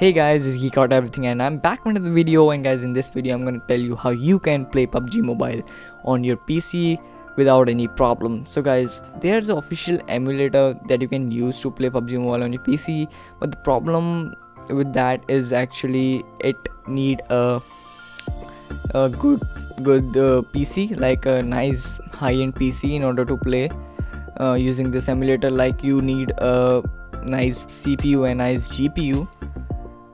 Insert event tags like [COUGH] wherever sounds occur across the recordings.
Hey guys, it's Geek Out Everything and I'm back with another video and guys in this video I'm gonna tell you how you can play PUBG Mobile on your PC without any problem. So guys, there's an official emulator that you can use to play PUBG Mobile on your PC but the problem with that is actually it need a, a good good uh, PC like a nice high-end PC in order to play uh, using this emulator like you need a nice CPU and nice GPU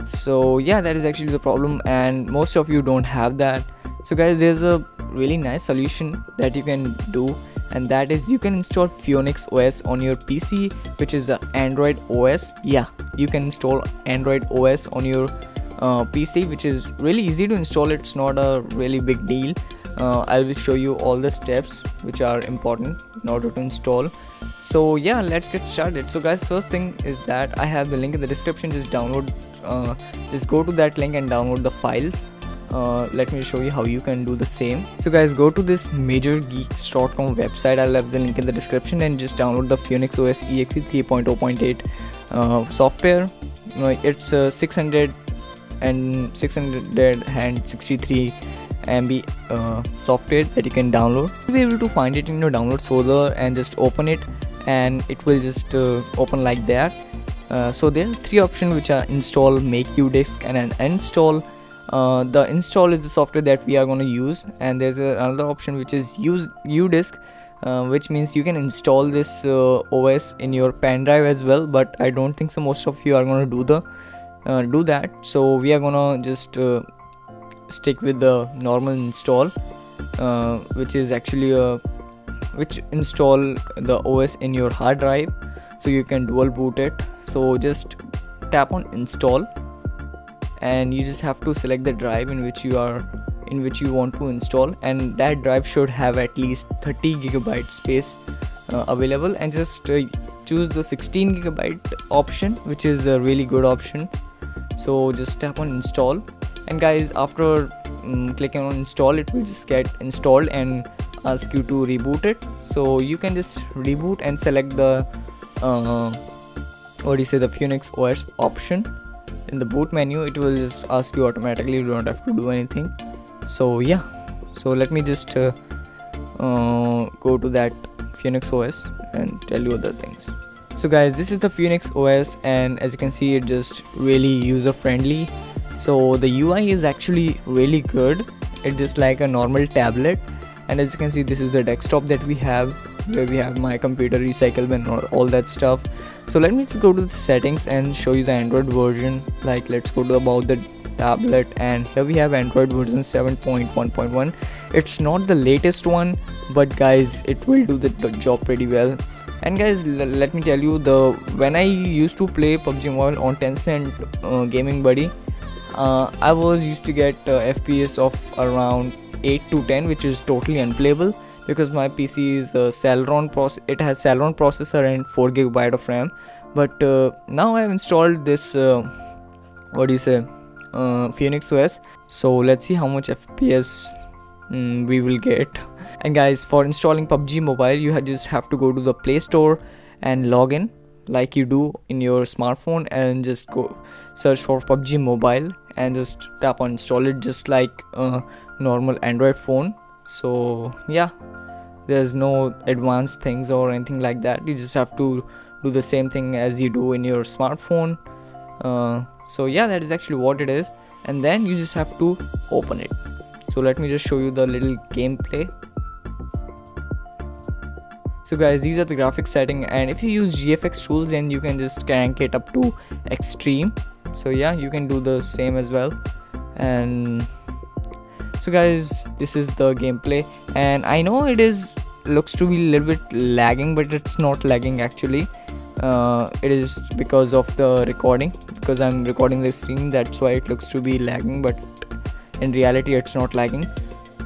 so yeah that is actually the problem and most of you don't have that. So guys there's a really nice solution that you can do and that is you can install Phoenix OS on your PC which is the Android OS yeah you can install Android OS on your uh, PC which is really easy to install. It's not a really big deal uh, I will show you all the steps which are important in order to install. So yeah let's get started. So guys first thing is that I have the link in the description. Just download uh, just go to that link and download the files. Uh, let me show you how you can do the same. So guys go to this majorgeeks.com website. I'll have the link in the description and just download the phoenix os exe 3.0.8 uh, software. It's uh, 600 and 663 MB uh, software that you can download. You'll be able to find it in your download folder and just open it and it will just uh, open like that. Uh, so there are three options which are install make udisk and an install. Uh, the install is the software that we are going to use and there's another option which is use udisk uh, which means you can install this uh, OS in your pen drive as well but I don't think so most of you are going to do the uh, do that. So we are gonna just stick with the normal install which is actually a which install the OS in your hard drive so you can dual boot it. So just tap on install and you just have to select the drive in which you are in which you want to install and that drive should have at least 30 gigabyte space uh, available. And just uh, choose the 16 gigabyte option which is a really good option. So just tap on install and guys after um, clicking on install it will just get installed and ask you to reboot it. So you can just reboot and select the uh, what do you say the Phoenix OS option. In the boot menu it will just ask you automatically you don't have to do anything. So yeah. So let me just uh, uh, go to that Phoenix OS and tell you other things. So guys this is the Phoenix OS and as you can see it just really user friendly so the UI is actually really good. It's just like a normal tablet. And as you can see this is the desktop that we have where we have my computer recycle bin and all that stuff. So let me just go to the settings and show you the android version. Like let's go to about the tablet and here we have android version 7.1.1 it's not the latest one but guys it will do the, the job pretty well. And guys let me tell you the when i used to play pubg mobile on tencent uh, gaming buddy uh, i was used to get uh, fps of around 8 to 10 which is totally unplayable because my PC is a Celeron process it has Celeron processor and 4 gigabyte of RAM. But uh, now I have installed this uh, what do you say uh, Phoenix OS so let's see how much FPS mm, we will get. And guys for installing PUBG mobile you just have to go to the Play Store and log in like you do in your smartphone and just go search for PUBG mobile and just tap on install it just like a normal Android phone. So yeah there's no advanced things or anything like that. You just have to do the same thing as you do in your smartphone. Uh, so yeah that is actually what it is. And then you just have to open it. So let me just show you the little gameplay so guys these are the graphics setting and if you use gfx tools then you can just crank it up to extreme. So yeah you can do the same as well. And so guys this is the gameplay. And i know it is looks to be a little bit lagging but it's not lagging actually. Uh, it is because of the recording because i'm recording the stream that's why it looks to be lagging but in reality it's not lagging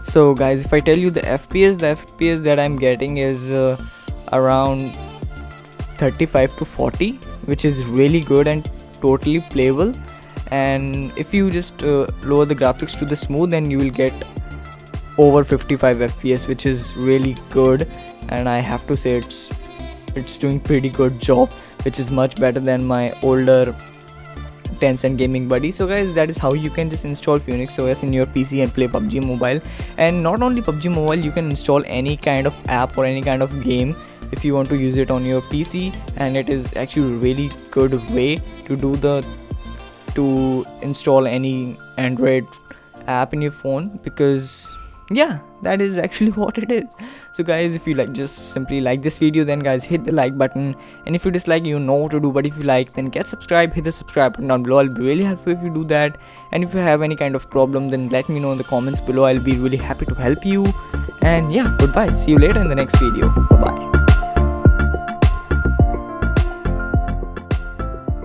so guys if i tell you the fps the fps that i'm getting is uh, around 35 to 40 which is really good and totally playable. And if you just uh, lower the graphics to the smooth then you will get over 55 fps which is really good. And i have to say it's it's doing pretty good job which is much better than my older Tencent Gaming Buddy. So guys, that is how you can just install Phoenix OS in your PC and play PUBG Mobile. And not only PUBG Mobile, you can install any kind of app or any kind of game if you want to use it on your PC and it is actually really good way to do the to install any Android app in your phone because yeah that is actually [LAUGHS] what it is so guys if you like just simply like this video then guys hit the like button. And if you dislike you know what to do. But if you like then get subscribed hit the subscribe button down below. I'll be really helpful if you do that. And if you have any kind of problem then let me know in the comments below. I'll be really happy to help you. And yeah goodbye. See you later in the next video. Bye